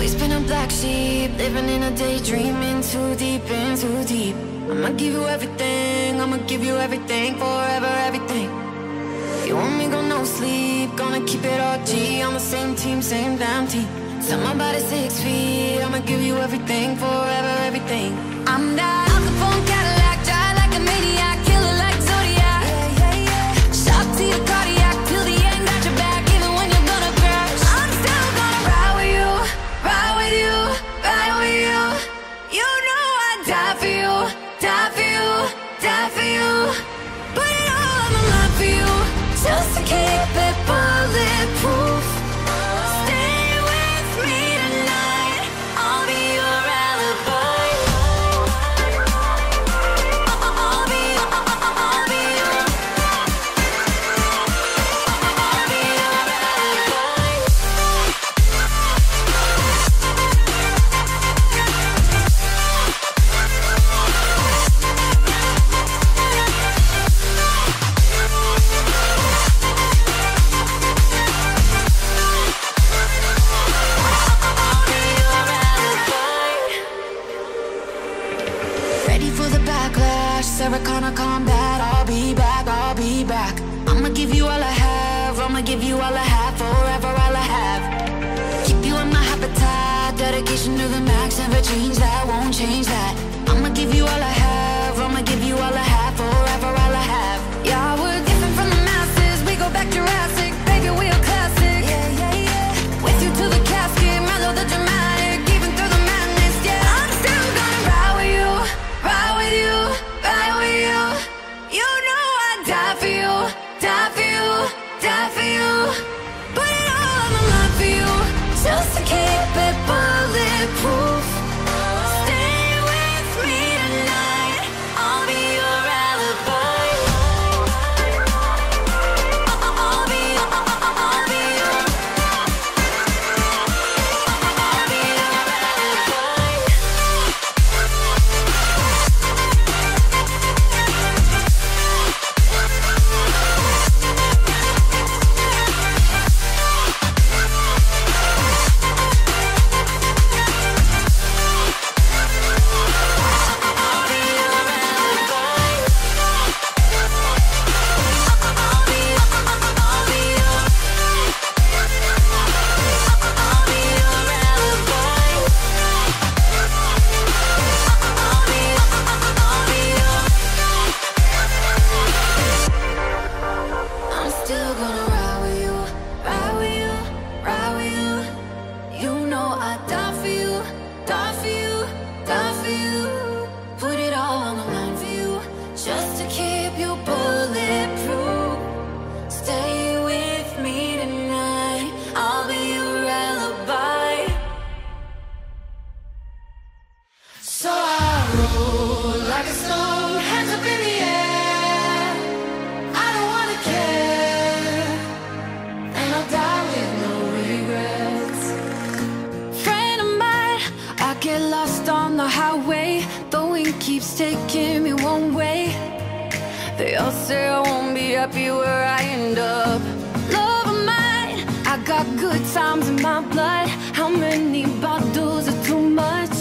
Always been a black sheep, living in a daydreaming too deep in, too deep. I'ma give you everything, I'ma give you everything, forever everything. You want me, go no sleep, gonna keep it all G. On the same team, same damn team. Tell my body six feet, I'ma give you everything, forever everything. for you die for you, die for you, die for you. get lost on the highway. The wind keeps taking me one way. They all say I won't be happy where I end up. Love of mine, I got good times in my blood. How many bottles are too much?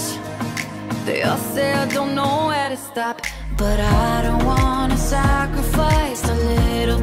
They all say I don't know where to stop. But I don't wanna sacrifice a little